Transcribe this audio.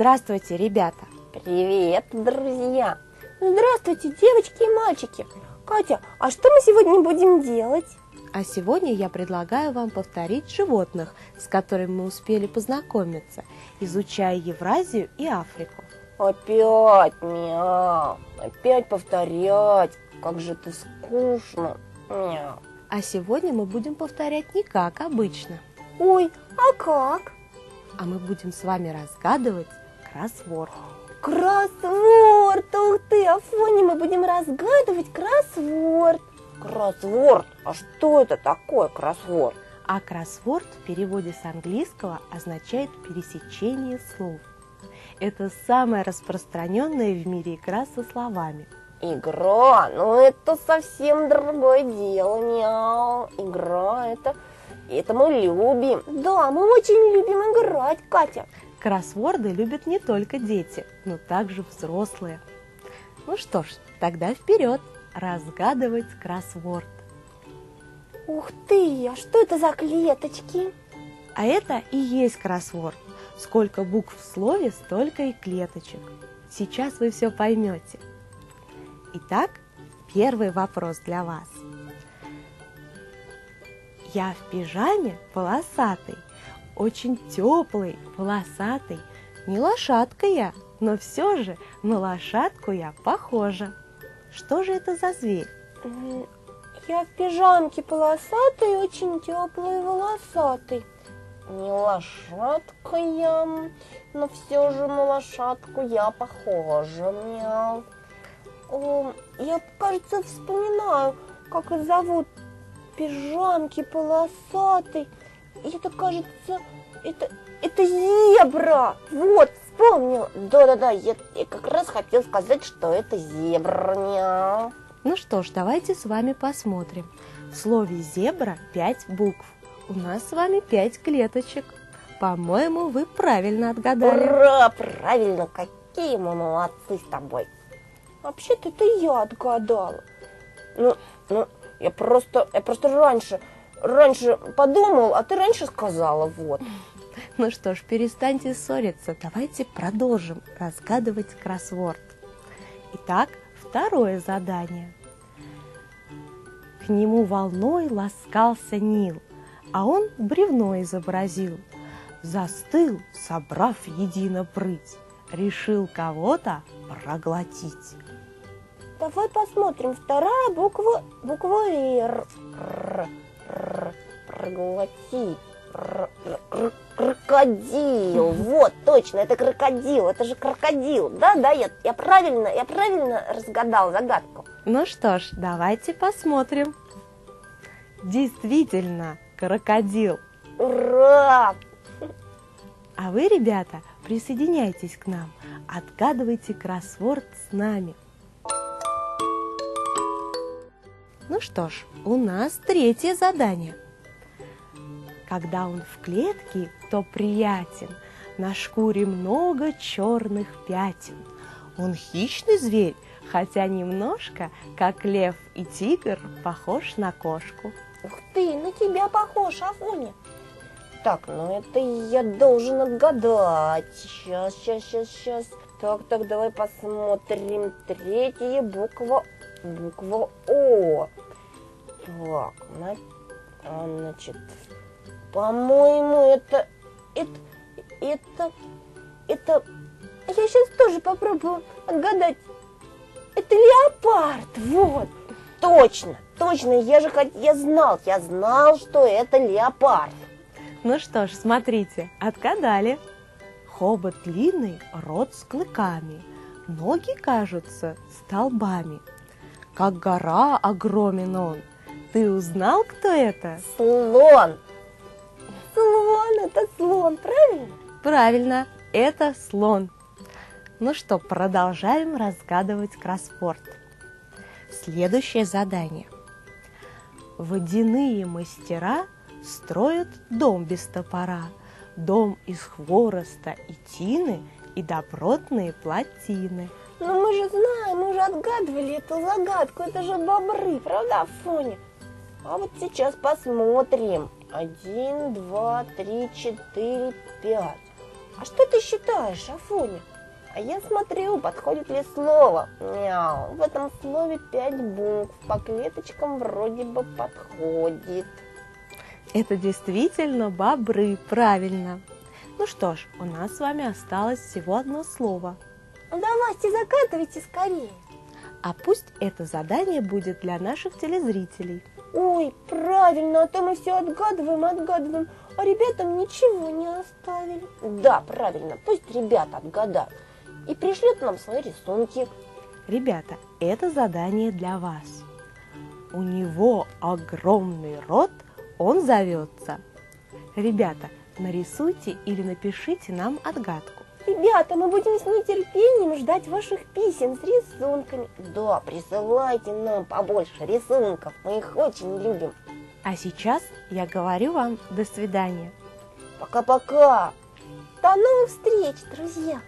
Здравствуйте, ребята! Привет, друзья! Здравствуйте, девочки и мальчики! Катя, а что мы сегодня будем делать? А сегодня я предлагаю вам повторить животных, с которыми мы успели познакомиться, изучая Евразию и Африку. Опять мяу, опять повторять, как же ты скучно, мяу. А сегодня мы будем повторять не как обычно, Ой, а как? а мы будем с вами разгадывать кроссворд. Кроссворд! Ух ты, Афоня, мы будем разгадывать кроссворд. Кроссворд? А что это такое кроссворд? А кроссворд в переводе с английского означает пересечение слов. Это самая распространенная в мире игра со словами. Игра? Ну это совсем другое дело, мяу. Игра это... Это мы любим. Да, мы очень любим играть, Катя. Кроссворды любят не только дети, но также взрослые. Ну что ж, тогда вперед разгадывать кроссворд. Ух ты, а что это за клеточки? А это и есть кроссворд. Сколько букв в слове, столько и клеточек. Сейчас вы все поймете. Итак, первый вопрос для вас. Я в пижаме полосатый, очень теплый, полосатый. Не лошадка я, но все же на лошадку я похожа. Что же это за зверь? М, Я в пижамке полосатый, очень теплый волосатый. Не лошадка я, но все же на лошадку я похожа. Мяу. О, я, кажется, вспоминаю, как их зовут. Пижамки полосатый. И это, кажется, это, это зебра. Вот, вспомнила. Да-да-да, я, я как раз хотел сказать, что это зебра. Мяу. Ну что ж, давайте с вами посмотрим. В слове «зебра» пять букв. У нас с вами пять клеточек. По-моему, вы правильно отгадали. Ура, правильно, какие мы молодцы с тобой. Вообще-то это я отгадала. Ну, ну, я просто, я просто раньше, раньше подумал, а ты раньше сказала, вот. Ну что ж, перестаньте ссориться. Давайте продолжим разгадывать кроссворд. Итак, второе задание. К нему волной ласкался Нил, а он бревно изобразил. Застыл, собрав едино прыть, решил кого-то проглотить. Давай посмотрим. Вторая буква, буква Р. Р, крокодил. Вот, точно, это крокодил. Это же крокодил. Да, да, я, я правильно, я правильно разгадал загадку. Ну что ж, давайте посмотрим. Действительно, крокодил. Ура! А вы, ребята, присоединяйтесь к нам, отгадывайте кроссворд с нами. Ну что ж, у нас третье задание. Когда он в клетке, то приятен, на шкуре много черных пятен. Он хищный зверь, хотя немножко, как лев и тигр, похож на кошку. Ух ты, на тебя похож, Афоня. Так, ну это я должен отгадать. Сейчас, сейчас, сейчас, сейчас. Так, так, давай посмотрим. Третья буква, буква О. Так, а, значит, по-моему, это, это, это, это, я сейчас тоже попробую отгадать. Это леопард, вот. Точно, точно, я же хот- я знал, я знал, что это леопард. Ну что ж, смотрите, отгадали. Хобот длинный, рот с клыками, ноги кажутся столбами. Как гора огромен он. Ты узнал, кто это? Слон. Это слон, правильно? Правильно, это слон. Ну что, продолжаем разгадывать кроссворд. Следующее задание. Водяные мастера строят дом без топора, дом из хвороста и тины и добротные плотины. Ну мы же знаем, мы же отгадывали эту загадку, это же бобры, правда, Афоня? А вот сейчас посмотрим. Один, два, три, четыре, пять. А что ты считаешь, Афоня? А я смотрю, подходит ли слово. Мяу. В этом слове пять букв. По клеточкам вроде бы подходит. Это действительно бобры, правильно. Ну что ж, у нас с вами осталось всего одно слово. Ну давайте закатывайте скорее. А пусть это задание будет для наших телезрителей. Ой, правильно, а то мы все отгадываем, отгадываем, а ребятам ничего не оставили. Да, правильно, пусть ребята отгадают и пришлют нам свои рисунки. Ребята, это задание для вас. У него огромный рот, он зовется. Ребята, нарисуйте или напишите нам отгадку. Ребята, мы будем с нетерпением ждать ваших писем с рисунками. Да, присылайте нам побольше рисунков, мы их очень любим. А сейчас я говорю вам до свидания. Пока-пока. До новых встреч, друзья.